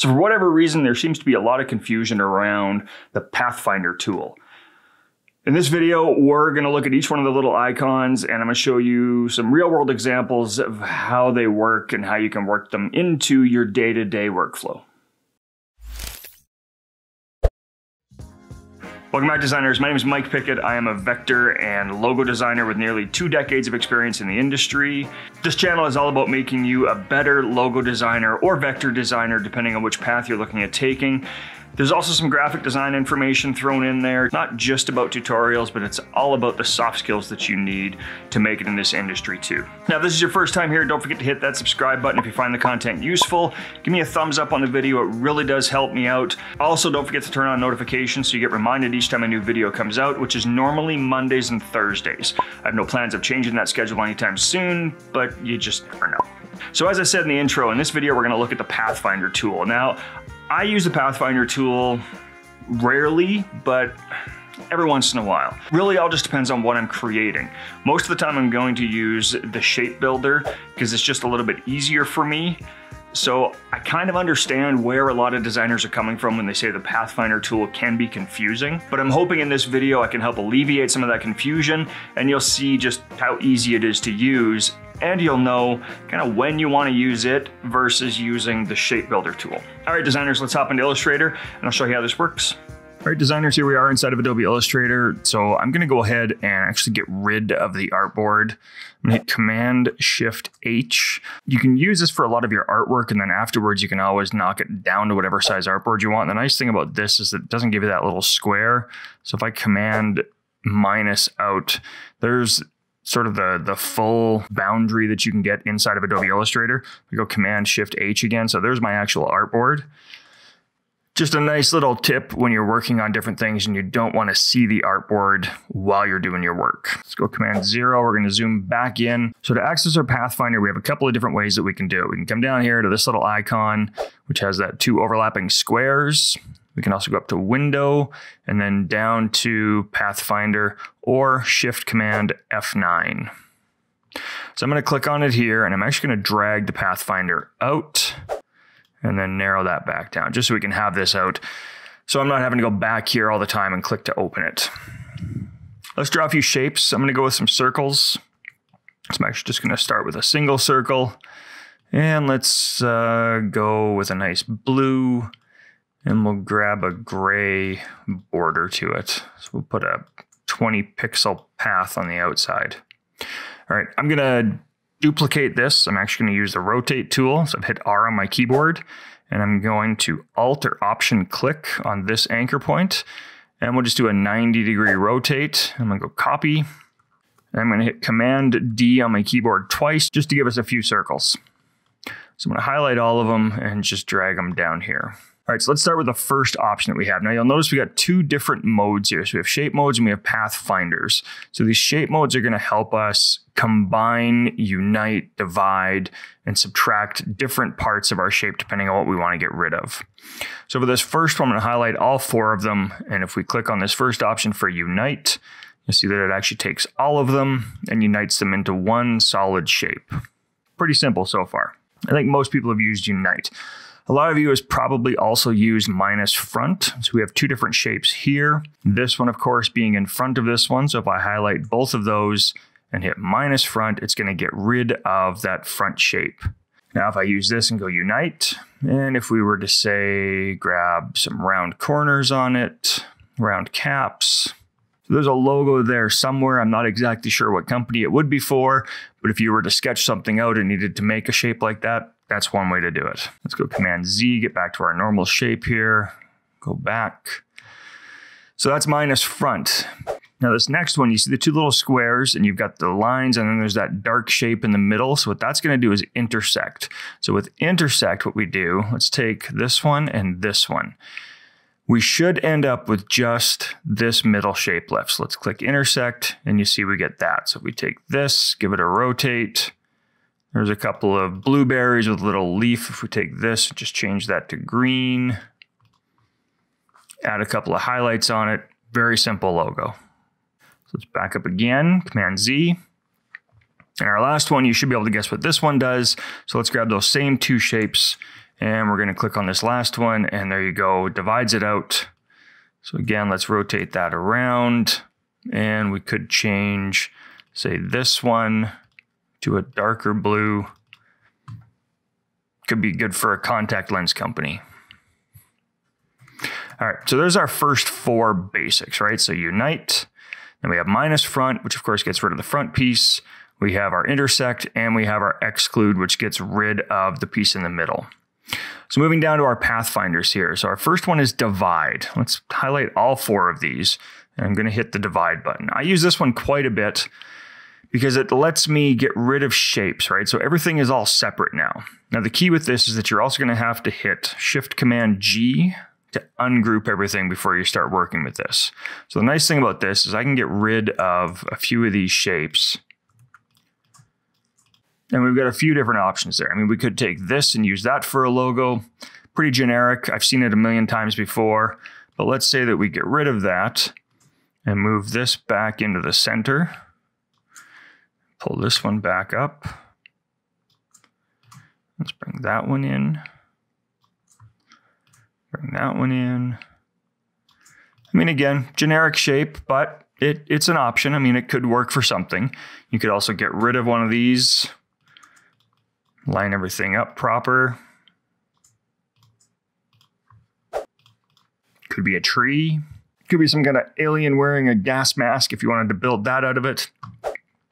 So for whatever reason, there seems to be a lot of confusion around the Pathfinder tool. In this video, we're going to look at each one of the little icons and I'm going to show you some real world examples of how they work and how you can work them into your day-to-day workflow. Welcome back designers, my name is Mike Pickett. I am a vector and logo designer with nearly two decades of experience in the industry. This channel is all about making you a better logo designer or vector designer depending on which path you're looking at taking. There's also some graphic design information thrown in there, not just about tutorials, but it's all about the soft skills that you need to make it in this industry too. Now, if this is your first time here, don't forget to hit that subscribe button if you find the content useful. Give me a thumbs up on the video, it really does help me out. Also, don't forget to turn on notifications so you get reminded each time a new video comes out, which is normally Mondays and Thursdays. I have no plans of changing that schedule anytime soon, but you just never know. So as I said in the intro, in this video, we're gonna look at the Pathfinder tool. Now, I use the Pathfinder tool rarely, but every once in a while. Really all just depends on what I'm creating. Most of the time I'm going to use the shape builder because it's just a little bit easier for me. So I kind of understand where a lot of designers are coming from when they say the Pathfinder tool can be confusing, but I'm hoping in this video I can help alleviate some of that confusion and you'll see just how easy it is to use and you'll know kind of when you want to use it versus using the shape builder tool. All right, designers, let's hop into Illustrator and I'll show you how this works. All right, designers, here we are inside of Adobe Illustrator. So I'm gonna go ahead and actually get rid of the artboard. I'm gonna hit Command Shift H. You can use this for a lot of your artwork and then afterwards you can always knock it down to whatever size artboard you want. The nice thing about this is that it doesn't give you that little square. So if I Command minus out, there's sort of the the full boundary that you can get inside of Adobe Illustrator. We go Command Shift H again. So there's my actual artboard. Just a nice little tip when you're working on different things and you don't want to see the artboard while you're doing your work. Let's go Command Zero. We're going to zoom back in. So to access our Pathfinder, we have a couple of different ways that we can do it. We can come down here to this little icon, which has that two overlapping squares. We can also go up to Window and then down to Pathfinder or Shift Command F9. So I'm going to click on it here and I'm actually going to drag the Pathfinder out and then narrow that back down just so we can have this out. So I'm not having to go back here all the time and click to open it. Let's draw a few shapes. I'm going to go with some circles. So I'm actually just going to start with a single circle. And let's uh, go with a nice blue and we'll grab a gray border to it. So we'll put a 20 pixel path on the outside. All right, I'm gonna duplicate this. I'm actually gonna use the rotate tool. So I've hit R on my keyboard and I'm going to Alt or Option click on this anchor point and we'll just do a 90 degree rotate. I'm gonna go copy. And I'm gonna hit Command D on my keyboard twice just to give us a few circles. So I'm gonna highlight all of them and just drag them down here. All right, so let's start with the first option that we have. Now you'll notice we got two different modes here. So we have shape modes and we have pathfinders. So these shape modes are gonna help us combine, unite, divide, and subtract different parts of our shape depending on what we wanna get rid of. So for this first one, I'm gonna highlight all four of them. And if we click on this first option for unite, you'll see that it actually takes all of them and unites them into one solid shape. Pretty simple so far. I think most people have used unite. A lot of you has probably also used minus front. So we have two different shapes here. This one, of course, being in front of this one. So if I highlight both of those and hit minus front, it's going to get rid of that front shape. Now, if I use this and go unite, and if we were to say grab some round corners on it, round caps, there's a logo there somewhere. I'm not exactly sure what company it would be for, but if you were to sketch something out and needed to make a shape like that, that's one way to do it. Let's go Command Z, get back to our normal shape here, go back. So that's minus front. Now this next one, you see the two little squares and you've got the lines and then there's that dark shape in the middle. So what that's gonna do is intersect. So with intersect, what we do, let's take this one and this one. We should end up with just this middle shape left. So let's click intersect and you see we get that. So if we take this, give it a rotate, there's a couple of blueberries with a little leaf. If we take this, just change that to green, add a couple of highlights on it. Very simple logo. So let's back up again, Command Z. And our last one, you should be able to guess what this one does. So let's grab those same two shapes And we're going to click on this last one, and there you go, divides it out. So again, let's rotate that around, and we could change, say, this one to a darker blue. Could be good for a contact lens company. All right, so there's our first four basics, right? So unite, then we have minus front, which of course gets rid of the front piece. We have our intersect, and we have our exclude, which gets rid of the piece in the middle. So moving down to our pathfinders here. So our first one is divide. Let's highlight all four of these. And I'm going to hit the divide button. I use this one quite a bit because it lets me get rid of shapes, right? So everything is all separate now. Now the key with this is that you're also going to have to hit Shift Command G to ungroup everything before you start working with this. So the nice thing about this is I can get rid of a few of these shapes. And we've got a few different options there. I mean, we could take this and use that for a logo. Pretty generic. I've seen it a million times before. But let's say that we get rid of that and move this back into the center. Pull this one back up. Let's bring that one in. Bring that one in. I mean, again, generic shape, but it, it's an option. I mean, it could work for something. You could also get rid of one of these, line everything up proper. Could be a tree. Could be some kind of alien wearing a gas mask if you wanted to build that out of it.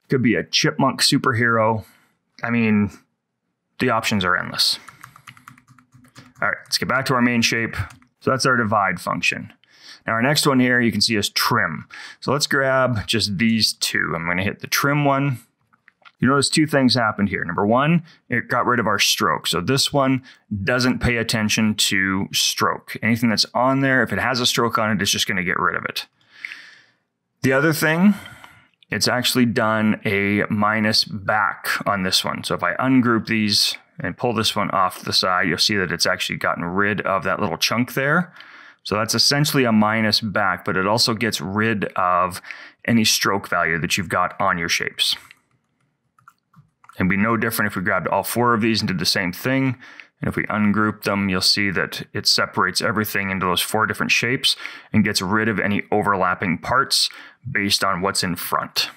Could be a chipmunk superhero. I mean, the options are endless. All right, let's get back to our main shape. So that's our divide function. Now our next one here, you can see is trim. So let's grab just these two. I'm gonna hit the trim one. You notice two things happened here. Number one, it got rid of our stroke. So this one doesn't pay attention to stroke. Anything that's on there, if it has a stroke on it, it's just gonna get rid of it. The other thing it's actually done a minus back on this one. So if I ungroup these and pull this one off the side, you'll see that it's actually gotten rid of that little chunk there. So that's essentially a minus back, but it also gets rid of any stroke value that you've got on your shapes. It'd be no different if we grabbed all four of these and did the same thing. And if we ungroup them, you'll see that it separates everything into those four different shapes and gets rid of any overlapping parts based on what's in front.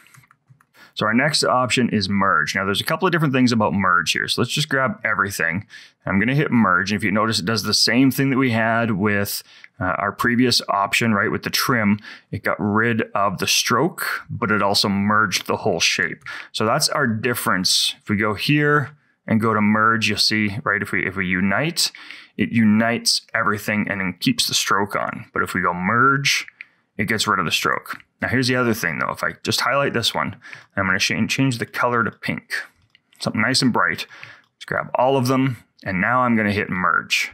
So our next option is merge. Now there's a couple of different things about merge here. So let's just grab everything. I'm going to hit merge. And if you notice, it does the same thing that we had with uh, our previous option, right? With the trim, it got rid of the stroke, but it also merged the whole shape. So that's our difference. If we go here and go to merge, you'll see, right? If we, if we unite, it unites everything and then keeps the stroke on. But if we go merge, it gets rid of the stroke. Now here's the other thing though. If I just highlight this one, I'm going to change the color to pink. Something nice and bright. Let's grab all of them. And now I'm going to hit merge.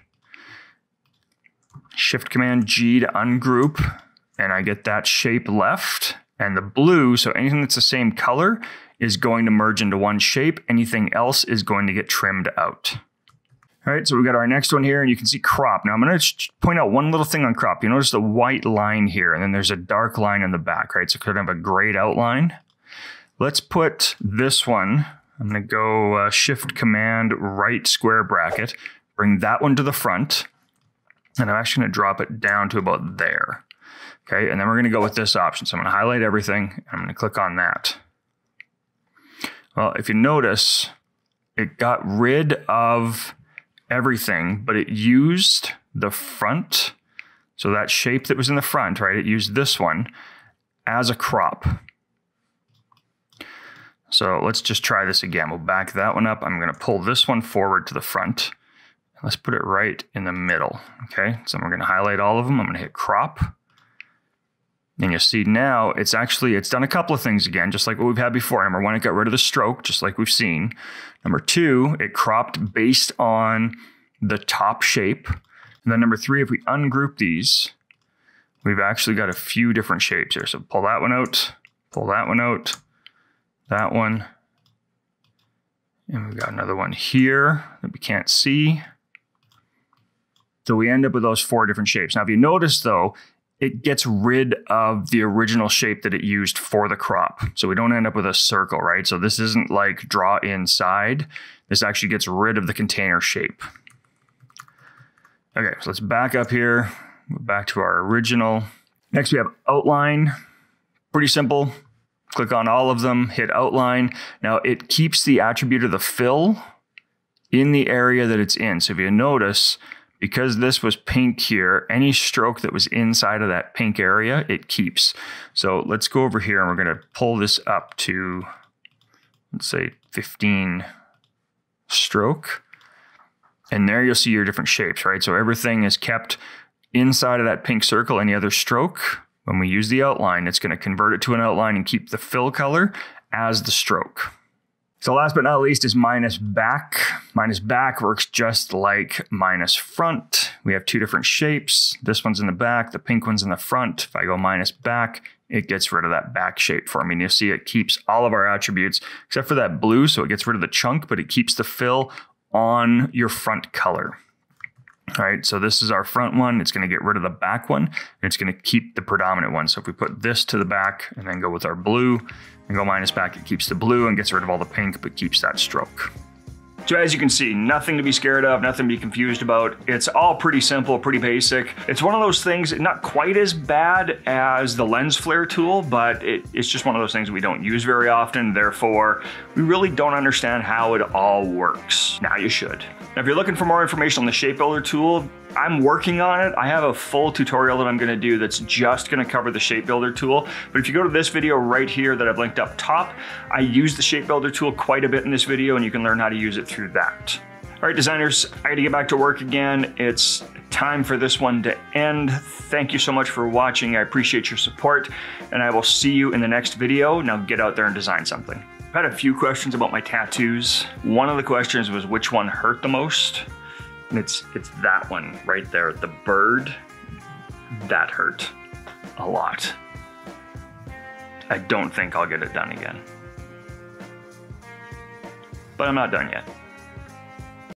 Shift Command G to ungroup. And I get that shape left. And the blue, so anything that's the same color, is going to merge into one shape. Anything else is going to get trimmed out. All right, so we got our next one here, and you can see crop. Now I'm going to point out one little thing on crop. You notice the white line here, and then there's a dark line in the back, right? So kind of a grayed outline. Let's put this one. I'm going to go uh, Shift Command right square bracket, bring that one to the front, and I'm actually going to drop it down to about there. Okay, and then we're going to go with this option. So I'm going to highlight everything. And I'm going to click on that. Well, if you notice, it got rid of everything, but it used the front. So that shape that was in the front, right? It used this one as a crop. So let's just try this again. We'll back that one up. I'm going to pull this one forward to the front. Let's put it right in the middle. Okay, so we're going to highlight all of them. I'm going to hit crop. And you'll see now it's actually, it's done a couple of things again, just like what we've had before. Number one, it got rid of the stroke, just like we've seen. Number two, it cropped based on the top shape. And then number three, if we ungroup these, we've actually got a few different shapes here. So pull that one out, pull that one out, that one. And we've got another one here that we can't see. So we end up with those four different shapes. Now, if you notice though, it gets rid of the original shape that it used for the crop. So we don't end up with a circle, right? So this isn't like draw inside. This actually gets rid of the container shape. Okay, so let's back up here, back to our original. Next we have outline, pretty simple. Click on all of them, hit outline. Now it keeps the attribute of the fill in the area that it's in. So if you notice, because this was pink here, any stroke that was inside of that pink area, it keeps. So let's go over here and we're going to pull this up to, let's say 15 stroke. And there you'll see your different shapes, right? So everything is kept inside of that pink circle. Any other stroke, when we use the outline, it's going to convert it to an outline and keep the fill color as the stroke. So last but not least is minus back. Minus back works just like minus front. We have two different shapes. This one's in the back, the pink one's in the front. If I go minus back, it gets rid of that back shape for me. And you'll see it keeps all of our attributes except for that blue. So it gets rid of the chunk, but it keeps the fill on your front color. All right, so this is our front one. It's gonna get rid of the back one, and it's gonna keep the predominant one. So if we put this to the back and then go with our blue and go minus back, it keeps the blue and gets rid of all the pink, but keeps that stroke. So as you can see, nothing to be scared of, nothing to be confused about. It's all pretty simple, pretty basic. It's one of those things, not quite as bad as the lens flare tool, but it, it's just one of those things we don't use very often. Therefore, we really don't understand how it all works. Now you should. Now, if you're looking for more information on the Shape Builder tool, I'm working on it. I have a full tutorial that I'm gonna do that's just gonna cover the Shape Builder tool. But if you go to this video right here that I've linked up top, I use the Shape Builder tool quite a bit in this video and you can learn how to use it through that. All right, designers, I gotta get back to work again. It's time for this one to end. Thank you so much for watching. I appreciate your support and I will see you in the next video. Now get out there and design something. I've had a few questions about my tattoos. One of the questions was which one hurt the most. It's it's that one right there, the bird. That hurt a lot. I don't think I'll get it done again. But I'm not done yet.